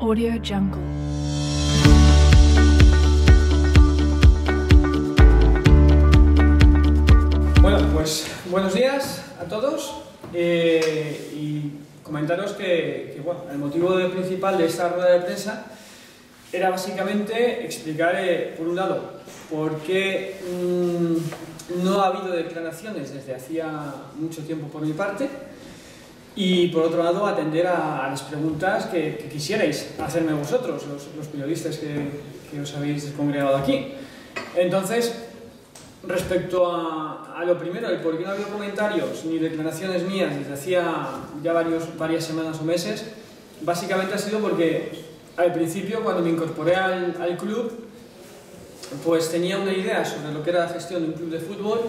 Audio Jungle. Bueno, pues buenos días a todos eh, y comentaros que, el motivo principal de esta rueda de prensa era básicamente explicar, eh, por un lado, por qué mm, no ha habido declaraciones desde hacía mucho tiempo por mi parte y por otro lado atender a, a las preguntas que, que, quisierais hacerme vosotros, los, los periodistas que, que, os habéis congregado aquí. Entonces, respecto a, a, lo primero, el por qué no ha habido comentarios ni declaraciones mías desde hacía ya varios, varias semanas o meses, básicamente ha sido porque al principio, cuando me incorporé al, al club, pues tenía una idea sobre lo que era la gestión de un club de fútbol,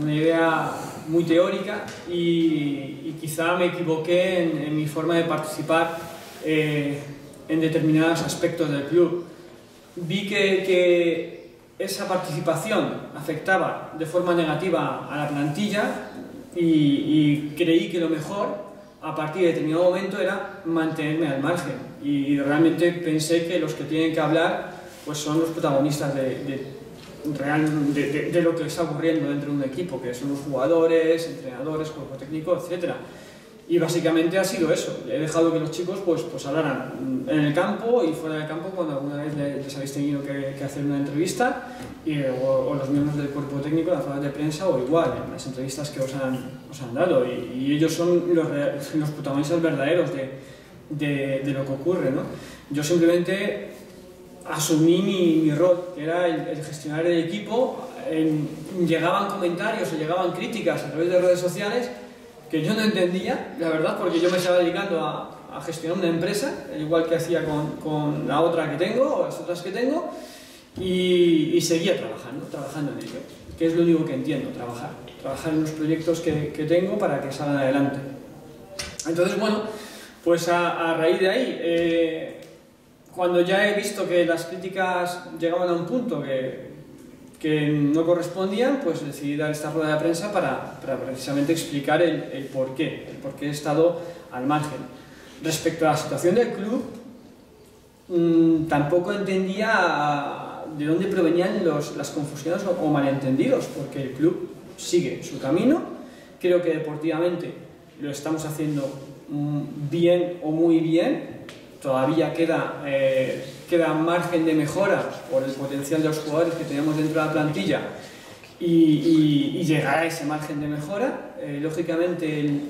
una idea muy teórica y, y quizá me equivoqué en, en, mi forma de participar eh, en determinados aspectos del club. Vi que, que, esa participación afectaba de forma negativa a la plantilla y, y creí que lo mejor a partir de determinado momento era mantenerme al margen y realmente pensé que los que tienen que hablar pues son los protagonistas de, de, real, de, de, lo que está ocurriendo dentro de un equipo, que son los jugadores, entrenadores, cuerpo técnico, etc. Y básicamente ha sido eso, he dejado que los chicos pues, pues hablaran en el campo y fuera del campo cuando alguna vez les habéis tenido que, que hacer una entrevista y, o, o, los miembros del cuerpo técnico, las ruedas de prensa o igual, en las entrevistas que os han, os han dado y, y ellos son los, los protagonistas verdaderos de, de, de, lo que ocurre. ¿no? Yo simplemente asumí mi, mi rol, que era el, el gestionar el equipo, en, llegaban comentarios o llegaban críticas a través de redes sociales que yo no entendía, la verdad, porque yo me estaba dedicando a, a gestionar una empresa, igual que hacía con, con, la otra que tengo o las otras que tengo, y, seguía trabajando, trabajando en ello, que es lo único que entiendo, trabajar, trabajar en los proyectos que, que tengo para que salgan adelante. Entonces, bueno, pues a, a raíz de ahí, eh, cuando ya he visto que las críticas llegaban a un punto que, que no correspondían, pues decidí dar esta rueda de prensa para, para precisamente explicar el, el, por qué, el por qué he estado al margen. Respecto a la situación del club, mmm, tampoco entendía de dónde provenían los, las confusiones o, o malentendidos, porque el club sigue su camino, creo que deportivamente lo estamos haciendo bien o muy bien, todavía queda, eh, queda margen de mejora por el potencial de los jugadores que tenemos dentro de la plantilla y, y, llegar a ese margen de mejora. Eh, lógicamente,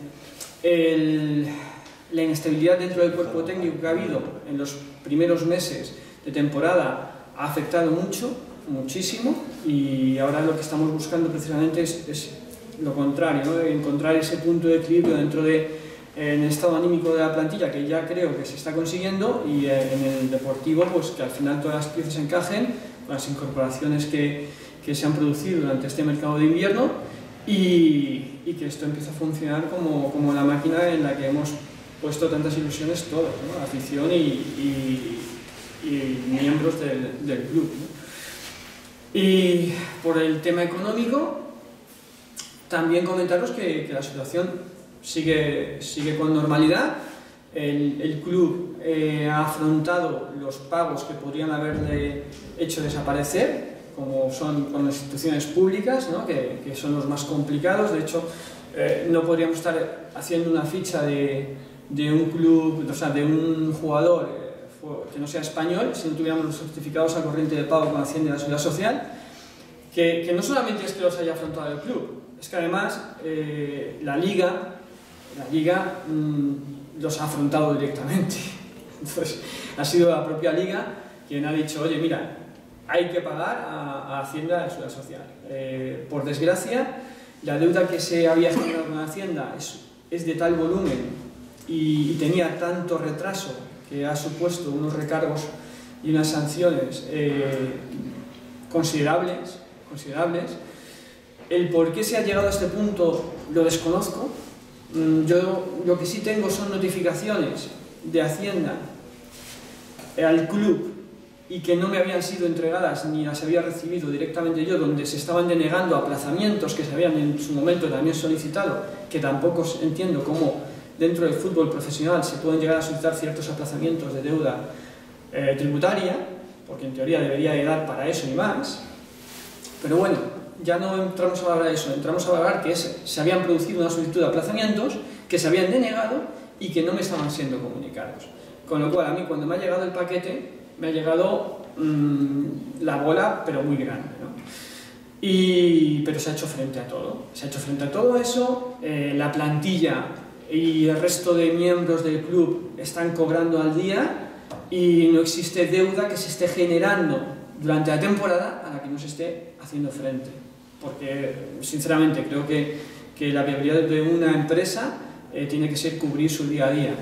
la inestabilidad dentro del cuerpo técnico que ha habido en los primeros meses de temporada ha afectado mucho, muchísimo, y ahora lo que estamos buscando precisamente es, es lo contrario, ¿no? encontrar ese punto de equilibrio dentro de en estado anímico de la plantilla que ya creo que se está consiguiendo y eh, en el deportivo pues que al final todas las piezas encajen las incorporaciones que, que se han producido durante este mercado de invierno y, y que esto empiece a funcionar como, como, la máquina en la que hemos puesto tantas ilusiones todos, ¿no? afición y, y, miembros del, del club. ¿no? Y por el tema económico, también comentaros que, que la situación sigue, sigue con normalidad. El, el club eh, ha afrontado los pagos que podrían haberle hecho desaparecer, como son con las instituciones públicas, ¿no? que, que, son los más complicados. De hecho, eh, no podríamos estar haciendo una ficha de, de, un club, o sea, de un jugador eh, que no sea español si no tuviéramos los certificados a corriente de pago con Hacienda y la Seguridad Social, que, que no solamente es que los haya afrontado el club, es que además la liga la liga mmm, los ha afrontado directamente. Entonces, ha sido la propia liga quien ha dicho, oye, mira, hay que pagar a, a Hacienda la Seguridad Social. Eh, por desgracia, la deuda que se había generado con Hacienda es, es de tal volumen y, tenía tanto retraso que ha supuesto unos recargos y unas sanciones eh, considerables, considerables. El por qué se ha llegado a este punto lo desconozco, Mm, yo lo que sí tengo son notificaciones de Hacienda al club y que no me habían sido entregadas ni las había recibido directamente yo, donde se estaban denegando aplazamientos que se habían en su momento también solicitado, que tampoco entiendo cómo dentro del fútbol profesional se pueden llegar a solicitar ciertos aplazamientos de deuda eh, tributaria, porque en teoría debería de dar para eso y más, pero bueno, ya no entramos a valorar eso, entramos a valorar que se habían producido una solicitud de aplazamientos que se habían denegado y que no me estaban siendo comunicados. Con lo cual, a mí cuando me ha llegado el paquete, me ha llegado mmm, la bola, pero muy grande. ¿no? Y, pero se ha hecho frente a todo. Se ha hecho frente a todo eso, eh, la plantilla y el resto de miembros del club están cobrando al día y no existe deuda que se esté generando durante la temporada a la que no se esté haciendo frente. Porque, sinceramente, creo que, que la viabilidad de una empresa eh, tiene que ser cubrir su día a día.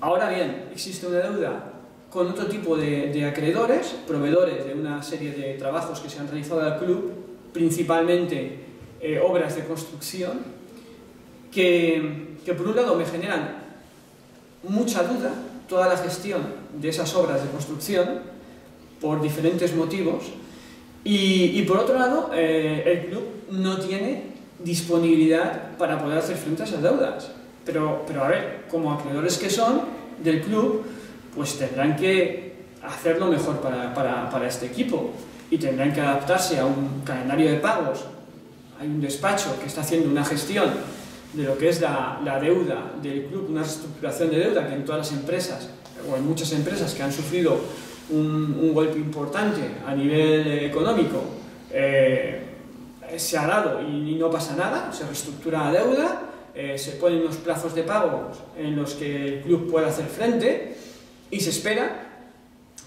Ahora bien, existe una deuda con otro tipo de, de, acreedores, proveedores de una serie de trabajos que se han realizado al club, principalmente eh, obras de construcción, que, que por un lado me generan mucha duda toda la gestión de esas obras de construcción por diferentes motivos y, y por otro lado eh, el club no tiene disponibilidad para poder hacer frente a esas deudas. Pero, pero a ver, como acreedores que son del club, pues tendrán que hacerlo mejor para, para, para, este equipo y tendrán que adaptarse a un calendario de pagos. Hay un despacho que está haciendo una gestión de lo que es la, la deuda del club, una reestructuración de deuda que en todas las empresas, o en muchas empresas que han sufrido un, golpe importante a nivel económico, eh, se ha dado y no pasa nada, se reestructura la deuda, eh, se ponen unos plazos de pago en los que el club pueda hacer frente y se espera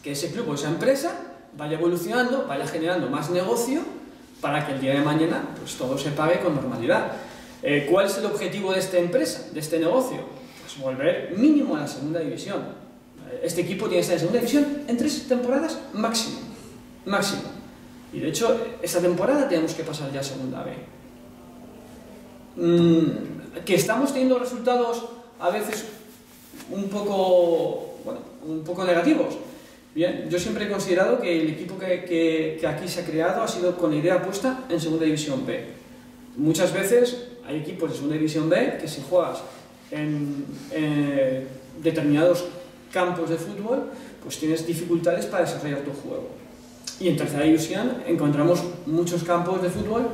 que ese club o esa empresa vaya evolucionando, vaya generando más negocio para que el día de mañana pues, todo se pague con normalidad. Eh, ¿Cuál es el objetivo de esta empresa, de este negocio? Pues volver mínimo a la segunda división. Este equipo tiene que estar en segunda división en tres temporadas máximo. Máximo. Y de hecho, esta temporada tenemos que pasar ya a segunda B. Mm, que estamos teniendo resultados a veces un poco, bueno, un poco negativos. Bien, yo siempre he considerado que el equipo que, que, que aquí se ha creado ha sido con la idea puesta en segunda división B. Muchas veces hay equipos de segunda división B que si juegas en eh, determinados campos de fútbol, pues tienes dificultades para desarrollar tu juego. Y en tercera división encontramos muchos campos de fútbol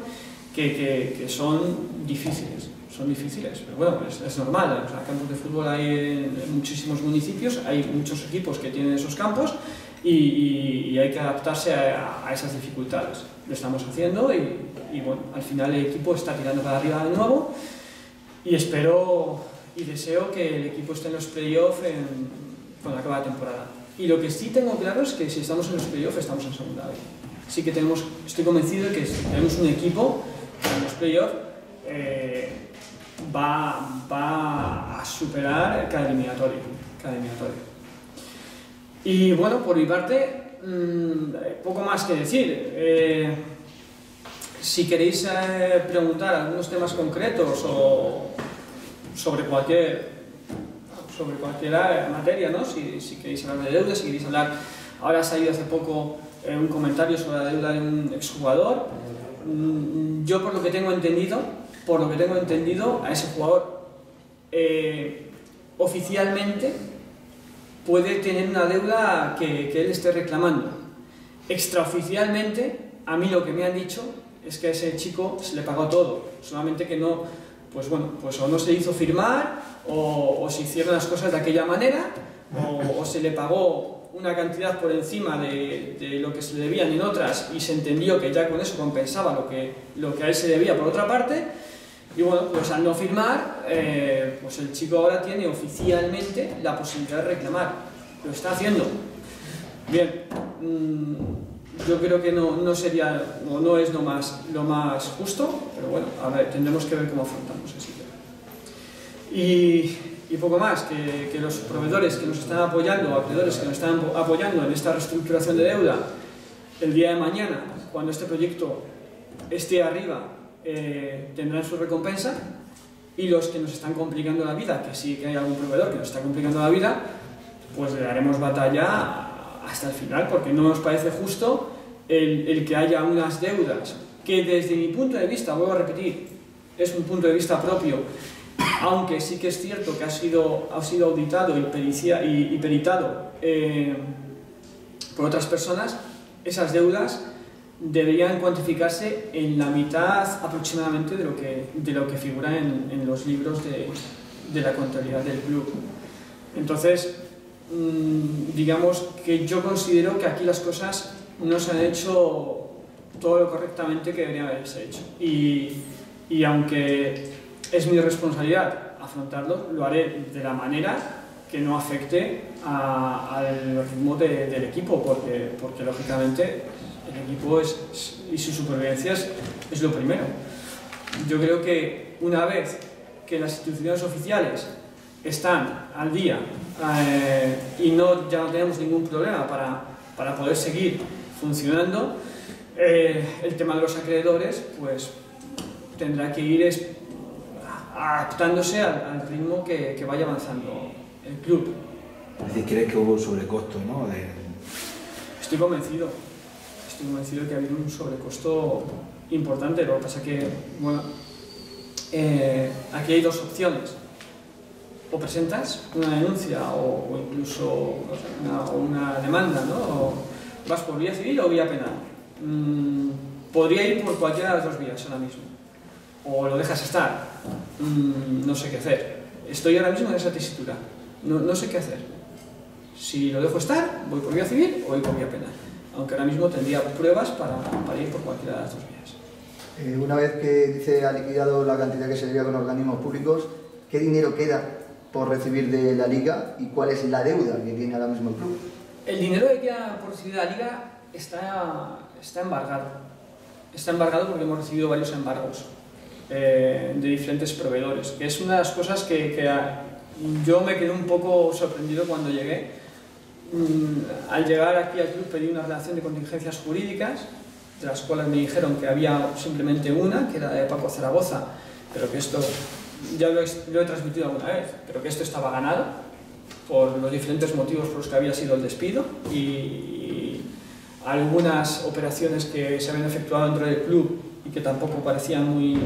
que, que, que son difíciles, son difíciles, pero bueno, es, es normal, o sea, campos de fútbol hay en, en, muchísimos municipios, hay muchos equipos que tienen esos campos y, y, y hay que adaptarse a, a, esas dificultades. Lo estamos haciendo y, y, bueno, al final el equipo está tirando para arriba de nuevo y espero y deseo que el equipo esté en los playoffs cuando acabe la temporada. Y lo que sí tengo claro es que si estamos en los playoffs estamos en segunda vez. Sí que tenemos, estoy convencido de que tenemos un equipo en los playoffs eh, va, va a superar cada eliminatorio. Y bueno, por mi parte, mmm, poco más que decir. Eh, si queréis eh, preguntar algunos temas concretos o sobre cualquier sobre cualquier materia, ¿no? Si, si, queréis hablar de deuda, si queréis hablar... Ahora ha salido hace poco eh, un comentario sobre la deuda de un exjugador. Mm, yo por lo que tengo entendido, por lo que tengo entendido, a ese jugador eh, oficialmente puede tener una deuda que, que él esté reclamando. Extraoficialmente, a mí lo que me han dicho es que a ese chico se le pagó todo, solamente que no, pues bueno, pues o no se hizo firmar, o, o se hicieron las cosas de aquella manera, o, se le pagó una cantidad por encima de, lo que se le debían en otras y se entendió que ya con eso compensaba lo que, lo que a él se debía por otra parte, y bueno, pues al no firmar, eh, pues el chico ahora tiene oficialmente la posibilidad de reclamar. Lo está haciendo. Bien, mmm, yo creo que no, no sería, o no es lo más, lo más justo, pero bueno, a ver, tendremos que ver cómo afrontamos tema. Y, y, poco más, que, que, los proveedores que nos están apoyando, acreedores que nos están apoyando en esta reestructuración de deuda, el día de mañana, cuando este proyecto esté arriba, eh, tendrán su recompensa, y los que nos están complicando la vida, que sí que hay algún proveedor que nos está complicando la vida, pues le daremos batalla hasta el final, porque no nos parece justo el, el, que haya unas deudas que desde mi punto de vista, vuelvo a repetir, es un punto de vista propio, aunque sí que es cierto que ha sido, ha sido auditado y, pericia, y, peritado eh, por otras personas, esas deudas deberían cuantificarse en la mitad aproximadamente de lo que, de lo que figura en, en los libros de, de, la contabilidad del club. Entonces, mmm, digamos que yo considero que aquí las cosas no se han hecho todo lo correctamente que deberían haberse hecho. Y, y aunque es mi responsabilidad afrontarlo, lo haré de la manera que no afecte a, al ritmo de, del equipo, porque, porque lógicamente el equipo es, y su supervivencia es, es, lo primero. Yo creo que una vez que las instituciones oficiales están al día eh, y no, ya no tenemos ningún problema para, para poder seguir funcionando, eh, el tema de los acreedores pues tendrá que ir es, adaptándose al, al ritmo que, que, vaya avanzando el club. Es decir, ¿crees que hubo un sobrecosto, no? De... Estoy convencido, estoy convencido de que ha habido un sobrecosto importante, lo que pasa que, bueno, eh, aquí hay dos opciones. O presentas una denuncia o, o incluso una, una, demanda, ¿no? O vas por vía civil o vía penal. Mm, podría ir por cualquiera de las dos vías ahora mismo o lo dejas estar, mm, no sé qué hacer. Estoy ahora mismo en esa tesitura, no, no, sé qué hacer. Si lo dejo estar, voy por vía civil o voy por vía penal, aunque ahora mismo tendría pruebas para, para ir por cualquiera de las dos vías. Eh, una vez que dice ha liquidado la cantidad que se debía con organismos públicos, ¿qué dinero queda por recibir de la Liga y cuál es la deuda que tiene ahora mismo el club? El dinero que queda por recibir de la Liga está, está embargado. Está embargado porque hemos recibido varios embargos eh, de diferentes proveedores, que es una de las cosas que, que yo me quedé un poco sorprendido cuando llegué. Mm, al llegar aquí al club pedí una relación de contingencias jurídicas, de las cuales me dijeron que había simplemente una, que era de Paco Zaragoza, pero que esto, ya lo he, lo he transmitido alguna vez, pero que esto estaba ganado por los diferentes motivos por los que había sido el despido y, y algunas operaciones que se habían efectuado dentro del club que tampoco parecían muy,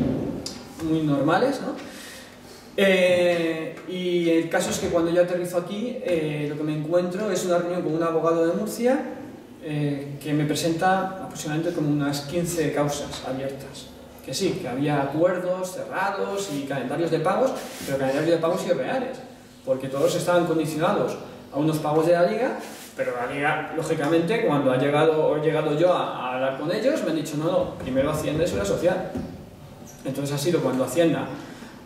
muy normales. ¿no? Eh, y el caso es que cuando yo aterrizo aquí, eh, lo que me encuentro es una reunión con un abogado de Murcia eh, que me presenta aproximadamente como unas 15 causas abiertas. Que sí, que había acuerdos cerrados y calendarios de pagos, pero calendarios de pagos irreales, porque todos estaban condicionados a unos pagos de la liga pero la liga, lógicamente, cuando ha llegado, he llegado yo a, a, hablar con ellos, me han dicho, no, no, primero Hacienda y Seguridad Social. Entonces ha sido cuando Hacienda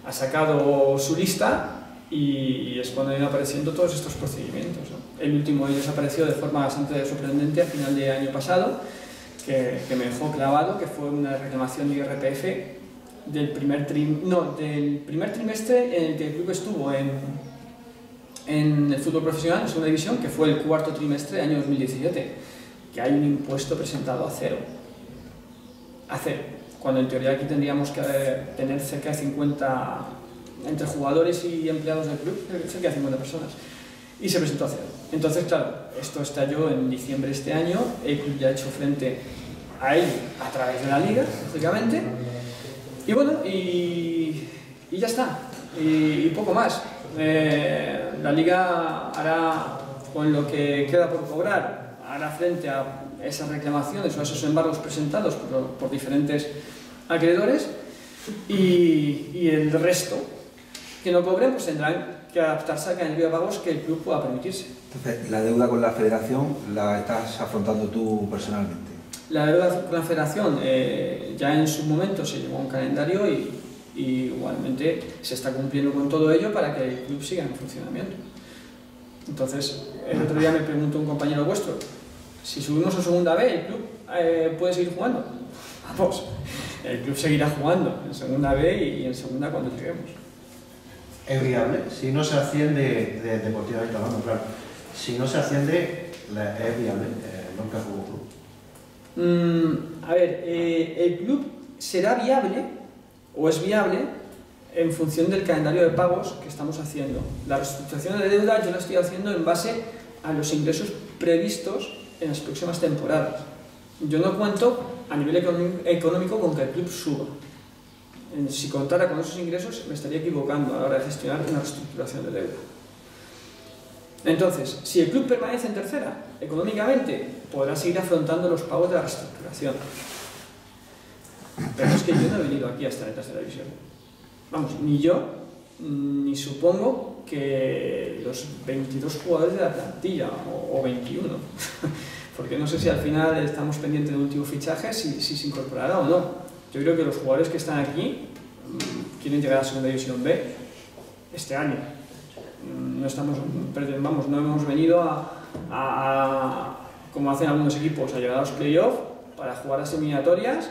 ha sacado su lista y, y es cuando han ido apareciendo todos estos procedimientos. ¿no? El último de ellos apareció de forma bastante sorprendente a final de año pasado, que, que me dejó clavado, que fue una reclamación de IRPF del primer, trim, no, del primer trimestre en el que el club estuvo en en el fútbol profesional, en segunda división, que fue el cuarto trimestre del año 2017, que hay un impuesto presentado a cero. A cero. Cuando en teoría aquí tendríamos que tener cerca de 50, entre jugadores y empleados del club, cerca de 50 personas. Y se presentó a cero. Entonces, claro, esto estalló en diciembre de este año, el club ya ha hecho frente a él a través de la liga, lógicamente. Y bueno, y, ya está. Y poco más. Eh, la liga hará con lo que queda por cobrar, hará frente a esas reclamaciones o a esos embargos presentados por, por diferentes acreedores y, y, el resto que no cobren pues tendrán que adaptarse al calendario de pagos que el club pueda permitirse. Entonces, ¿la deuda con la federación la estás afrontando tú personalmente? La deuda con la federación eh, ya en su momento se llevó a un calendario y, y igualmente se está cumpliendo con todo ello para que el club siga en funcionamiento. Entonces, el otro día me preguntó un compañero vuestro, si subimos a segunda B, ¿el club eh, puede seguir jugando? Vamos, el club seguirá jugando en segunda B y en segunda cuando lleguemos. ¿Es viable? Si no se asciende, de, deportivamente hablando, claro, si no se asciende, ¿es viable eh, nunca jugó club? Mm, a ver, eh, el club será viable o es viable en función del calendario de pagos que estamos haciendo. La reestructuración de deuda yo la estoy haciendo en base a los ingresos previstos en las próximas temporadas. Yo no cuento a nivel económico con que el club suba. si contara con esos ingresos me estaría equivocando a la hora de gestionar una reestructuración de deuda. Entonces, si el club permanece en tercera, económicamente podrá seguir afrontando los pagos de la reestructuración. Pero es que yo no he venido aquí a estar en tercera división. Vamos, ni yo, ni supongo que los 22 jugadores de la plantilla, o, 21. Porque no sé si al final estamos pendientes del último fichaje, si, si se incorporará o no. Yo creo que los jugadores que están aquí mm, quieren llegar a la segunda división B este año. Mm, no estamos, vamos, no hemos venido a, como hacen algunos equipos, a llegar a los playoffs para jugar las eliminatorias,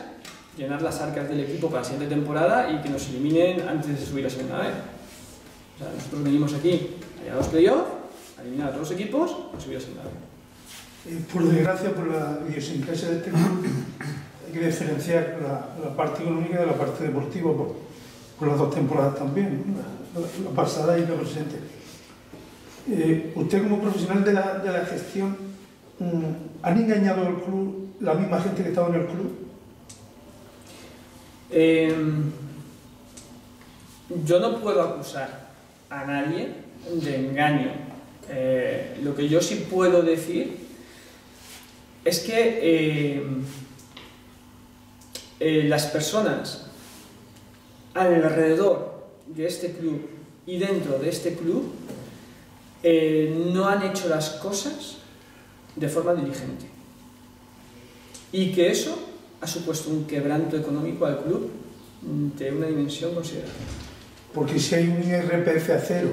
llenar las arcas del equipo para la siguiente temporada y que nos eliminen antes de subir a segunda B. O sea, nosotros venimos aquí a llegar a los playoffs, a eliminar a todos los equipos y subir a segunda B. Eh, por desgracia, por la idiosincrasia de este club, hay que diferenciar la, parte económica de la parte deportiva por, las dos temporadas también, la, pasada y la presente. Eh, usted como profesional de la, gestión, mm, ¿han engañado al club la misma gente que estaba en el club? Em, yo no puedo acusar a nadie de engaño. Eh, lo que yo sí puedo decir es que em, eh, las personas alrededor de este club y dentro de este club eh, no han hecho las cosas de forma diligente. Y que eso ha supuesto un quebranto económico al club de una dimensión considerable. Porque si hay un IRPF a cero,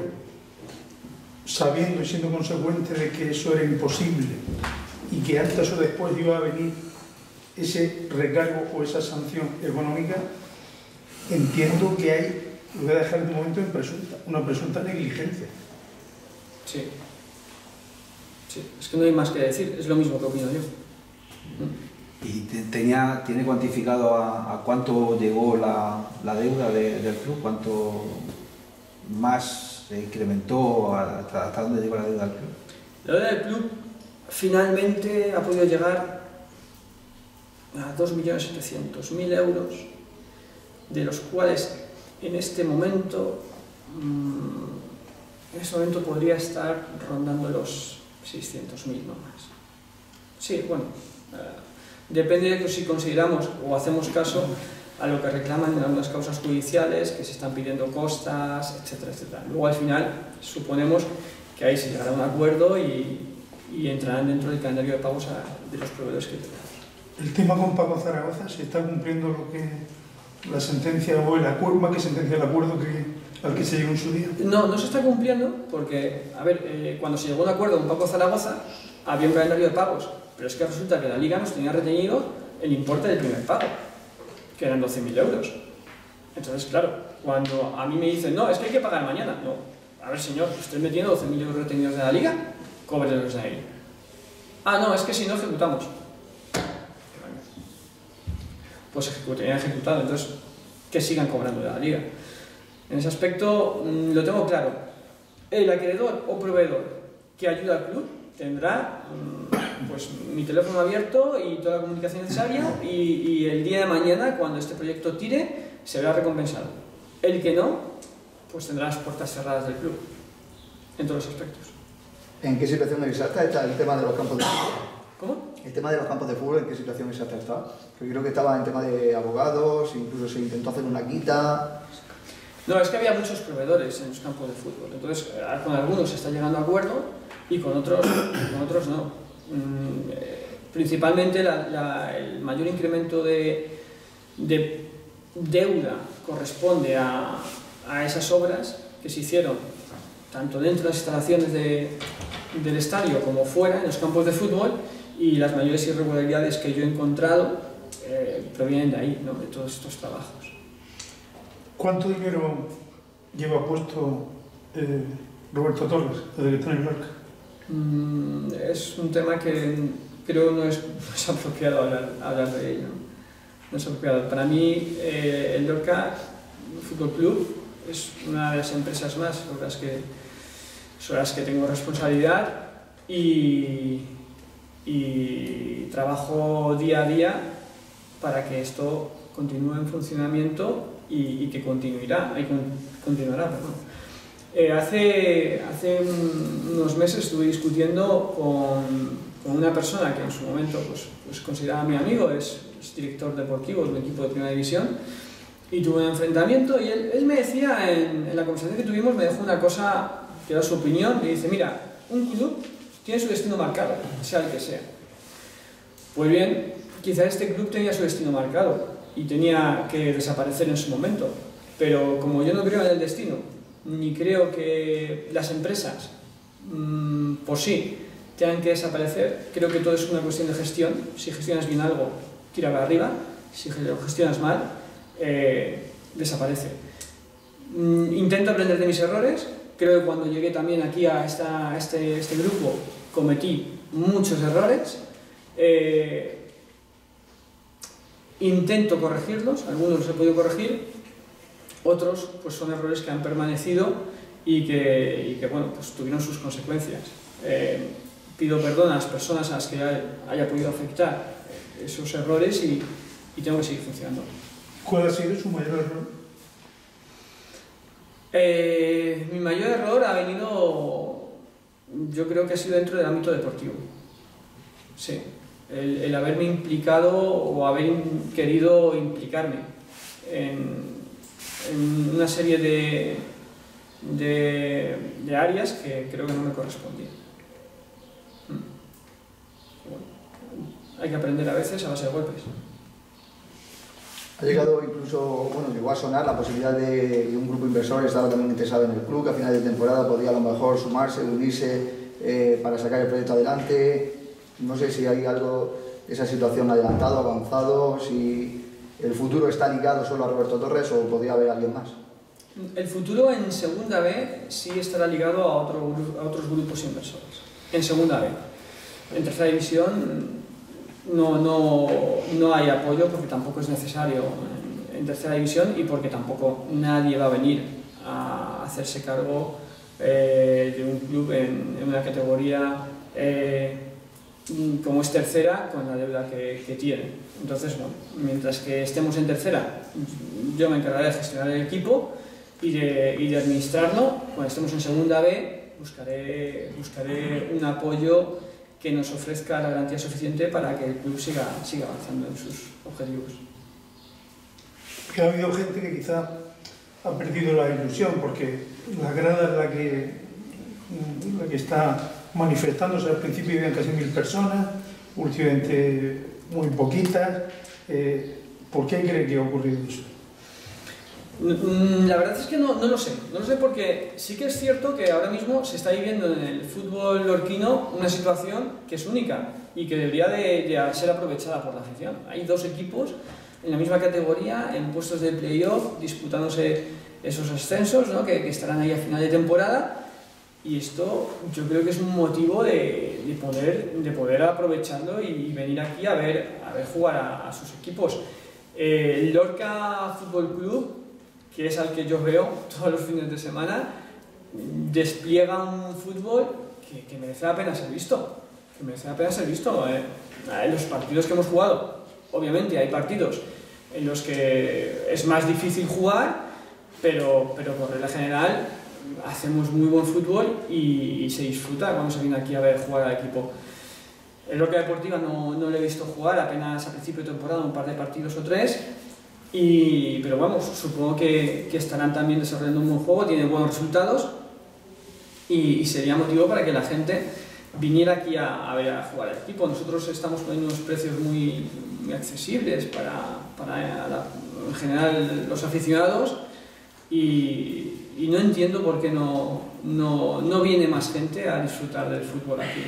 sabiendo y siendo consecuente de que eso era imposible y que antes o después iba a venir ese recargo o esa sanción económica, entiendo que hay, lo voy a dejar de momento en presunta, una presunta negligencia. Sí. Sí, es que no hay más que decir, es lo mismo que opino yo. ¿Y tenía, tiene cuantificado a, cuánto llegó la, la deuda del club? ¿Cuánto más se incrementó? Hasta, ¿Hasta dónde llegó la deuda del club? La deuda del club finalmente ha podido llegar a 2.700.000 euros, de los cuales en este momento, mm, en este momento podría estar rondando los 600.000 no más. Sí, bueno, eh, depende de si consideramos o hacemos caso a lo que reclaman en algunas causas judiciales, que se están pidiendo costas, etcétera, etcétera. Luego al final suponemos que ahí se llegará a un acuerdo y, y entrarán dentro del calendario de pagos de los proveedores que tenemos. El tema con Paco Zaragoza, ¿se está cumpliendo lo que la sentencia o el acuerdo, que sentencia el acuerdo que, al que se llegó en su día? No, no se está cumpliendo porque, a ver, eh, cuando se llegó a un acuerdo con Paco Zaragoza había un calendario de pagos, pero es que resulta que la Liga nos tenía retenido el importe del primer pago, que eran 12.000 euros. Entonces, claro, cuando a mí me dicen, no, es que hay que pagar mañana, no, a ver señor, usted me tiene 12.000 euros retenidos de la Liga, cóbrelos de ahí. Ah, no, es que si no ejecutamos pues ejecuten, ejecutado. Entonces, que sigan cobrando de la liga. En ese aspecto mm, lo tengo claro. El acreedor o proveedor que ayuda al club tendrá mm, pues, mi teléfono abierto y toda la comunicación necesaria y, el día de mañana, cuando este proyecto tire, se verá recompensado. El que no, pues tendrá las puertas cerradas del club, en todos los aspectos. ¿En qué situación exacta está el tema de los campos de ¿Cómo? El tema de los campos de fútbol, ¿en qué situación exacta está? Porque creo que estaba en tema de abogados, incluso se intentó hacer una quita. No, es que había muchos proveedores en los campos de fútbol. Entonces, eh, con algunos se está llegando a acuerdo y con otros, con otros no. Mm, principalmente el mayor incremento de, deuda corresponde a, a, esas obras que se hicieron tanto dentro de las instalaciones del estadio como fuera, en los campos de fútbol, y las mayores irregularidades que yo he encontrado eh, provienen de ahí, de todos estos trabajos. ¿Cuánto dinero lleva puesto eh, Roberto Torres desde que está en Mm, es un tema que creo no es, apropiado hablar, de ello. No es apropiado. Para mí, eh, el Lorca Fútbol Club es una de las empresas más sobre las que, sobre las que tengo responsabilidad y, trabajo día a día para que esto continúe en funcionamiento y, que continuará, y con- continuará. Eh, hace, hace un- unos meses estuve discutiendo con, una persona que en su momento pues, pues consideraba mi amigo, es, director deportivo de un equipo de primera división, y tuve un enfrentamiento y él, él me decía, en, en la conversación que tuvimos, me dejó una cosa que era su opinión, y dice, mira, un club tiene su destino marcado, sea el que sea. Pues bien, quizás este club tenía su destino marcado y tenía que desaparecer en su momento, pero como yo no creo en el destino, ni creo que las empresas mm, por sí tengan que desaparecer, creo que todo es una cuestión de gestión. Si gestionas bien algo, tira para arriba, si lo gestionas mal, eh, desaparece. Mm, Intento aprender de mis errores. Creo que cuando llegué también aquí a, esta- este, este grupo cometí muchos errores. Eh, intento corregirlos, algunos los he podido corregir, otros pues son errores que han permanecido y que, y que, bueno, pues tuvieron sus consecuencias. Eh, pido perdón a las personas a las que haya, podido afectar esos errores y, y tengo que seguir funcionando. ¿Cuál ha sido su mayor error? Eh, mi mayor error ha venido, yo creo que ha sido dentro del ámbito deportivo. Sí, el, el haberme implicado o haber querido implicarme en, en una serie de, de, áreas que creo que no me correspondían. Mm. Bueno, hay que aprender a veces a base de golpes. Ha llegado incluso, bueno, llegó a sonar la posibilidad de, de un grupo inversor estaba también interesado en el club, que a final de temporada podía a lo mejor sumarse, unirse eh, para sacar el proyecto adelante. No sé si hay algo esa situación adelantado, avanzado, si el futuro está ligado solo a Roberto Torres o podría haber alguien más. El futuro en segunda B sí estará ligado a, otros grupos inversores. En segunda B. En tercera división no, no, no hay apoyo porque tampoco es necesario en, tercera división y porque tampoco nadie va a venir a hacerse cargo eh, de un club en, en una categoría eh, como es tercera con la deuda que, tiene. Entonces, mientras que estemos en tercera, yo me encargaré de gestionar el equipo y de, administrarlo. Cuando estemos en segunda B, buscaré, buscaré un apoyo que nos ofrezca la garantía suficiente para que el club siga, siga avanzando en sus objetivos. Que ha habido gente que quizá ha perdido la ilusión porque la grada en la que, la que está manifestándose al principio vivían casi mil personas, últimamente muy poquitas. Eh, ¿Por qué cree que ha ocurrido eso? Mm, La verdad es que no, no lo sé, no lo sé porque sí que es cierto que ahora mismo se está viviendo en el fútbol lorquino una situación que es única y que debería de, de ser aprovechada por la afición. Hay dos equipos en la misma categoría, en puestos de playoff, disputándose esos ascensos ¿no? que, que estarán ahí a final de temporada y esto yo creo que es un motivo de, de poder, de poder aprovecharlo y venir aquí a ver, a ver jugar a, a sus equipos. Eh, el Lorca Fútbol Club que es al que yo veo todos los fines de semana, despliega un fútbol que, que merece la pena ser visto. Que merece la pena ser visto. eh. Los partidos que hemos jugado, obviamente hay partidos en los que es más difícil jugar, pero, pero por regla general hacemos muy buen fútbol y, y se disfruta cuando se viene aquí a ver jugar al equipo. El Roca Deportiva no, no le he visto jugar, apenas a principio de temporada, un par de partidos o tres, y, pero vamos, supongo que, que estarán también desarrollando un buen juego, tienen buenos resultados y, y sería motivo para que la gente viniera aquí a, a ver a jugar al equipo. Nosotros estamos poniendo unos precios muy, muy accesibles para, para la- en general los aficionados y, y no entiendo por qué no, no, no viene más gente a disfrutar del fútbol aquí.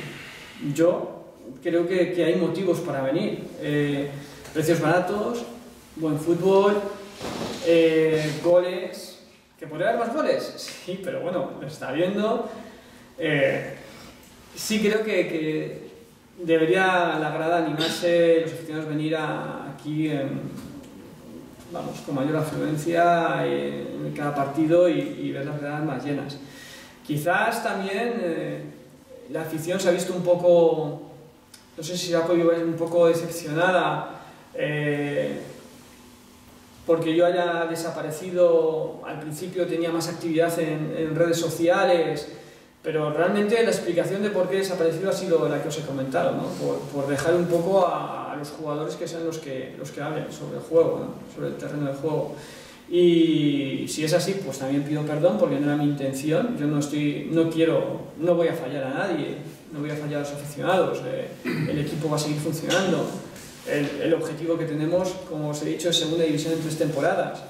Yo creo que, que hay motivos para venir. Eh, precios baratos, buen fútbol, eh, goles. ¿Que podría haber más goles? Sí, pero bueno, está viendo. Eh, sí creo que, que debería la grada animarse, los aficionados venir aquí en, vamos, con mayor afluencia en cada partido y, y ver las gradas más llenas. Quizás también eh, la afición se ha visto un poco, no sé si se ha podido ver un poco decepcionada eh, porque yo haya desaparecido, al principio tenía más actividad en, redes sociales, pero realmente la explicación de por qué desaparecido ha sido la que os he comentado, ¿no? por, dejar un poco a, los jugadores que sean los que, los que hablen sobre el juego, sobre el terreno del juego. Y si es así, pues también pido perdón porque no era mi intención. Yo no estoy, no quiero, no voy a fallar a nadie, no voy a fallar a los aficionados. Eh, el equipo va a seguir funcionando. El, el, objetivo que tenemos, como os he dicho, es segunda división en tres temporadas.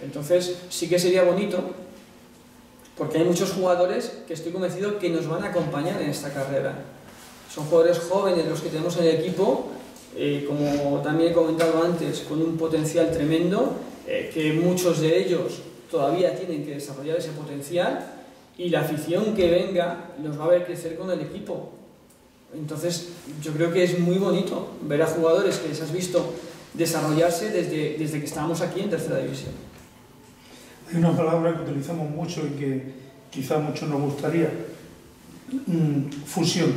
Entonces, sí que sería bonito, porque hay muchos jugadores que estoy convencido que nos van a acompañar en esta carrera. Son jugadores jóvenes los que tenemos en el equipo, eh, como también he comentado antes, con un potencial tremendo eh, que muchos de ellos todavía tienen que desarrollar ese potencial y la afición que venga los va a ver crecer con el equipo. Entonces, yo creo que es muy bonito ver a jugadores que les has visto desarrollarse desde, desde que estábamos aquí en tercera división. Hay una palabra que utilizamos mucho y que quizá a muchos nos gustaría, mm, fusión,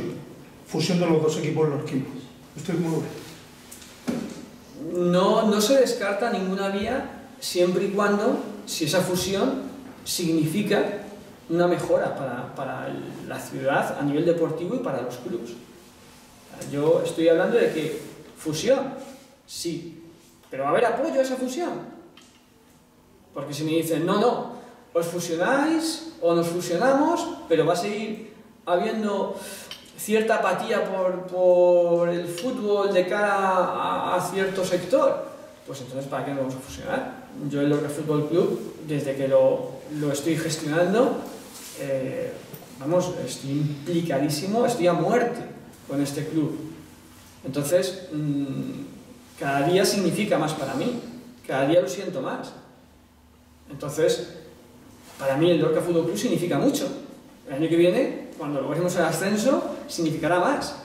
fusión de los dos equipos los equipos. Estoy muy no, no se descarta ninguna vía siempre y cuando, si esa fusión significa una mejora para, la ciudad a nivel deportivo y para los clubes. Yo estoy hablando de que fusión, sí, pero va a haber apoyo a esa fusión. Porque si me dicen, no, no, os fusionáis o nos fusionamos, pero va a seguir habiendo cierta apatía por, el fútbol de cara a, cierto sector, pues entonces ¿para qué nos vamos a fusionar? Yo el Fútbol Club, desde que lo, estoy gestionando, eh, vamos, estoy implicadísimo, estoy a muerte con este club. Entonces, mm, cada día significa más para mí, cada día lo siento más. Entonces, para mí el Lorca Fútbol Club significa mucho. El año que viene, cuando logremos el ascenso, significará más.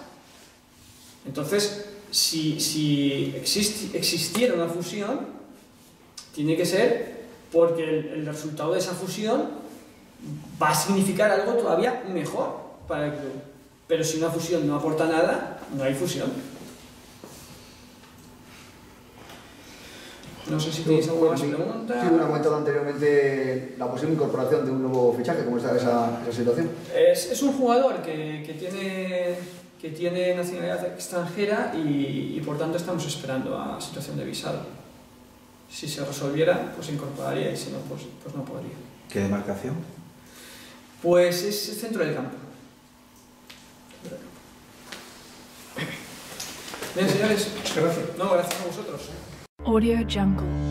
Entonces, si, si existiera una fusión, tiene que ser porque el, resultado de esa fusión va a significar algo todavía mejor para el club. Pero si una fusión no aporta nada, no hay fusión. No sé si tenéis alguna más pregunta. Sí, bueno, comentado anteriormente la posible incorporación de un nuevo fichaje. ¿Cómo está esa, esa situación? Es, es, un jugador que, que, tiene, que tiene nacionalidad extranjera y, y, por tanto estamos esperando a situación de visado. Si se resolviera, pues se incorporaría y si no, pues, pues no podría. ¿Qué demarcación? Pues es el centro del campo. Bien, señores. Gracias. No, gracias a vosotros. Audio Jungle.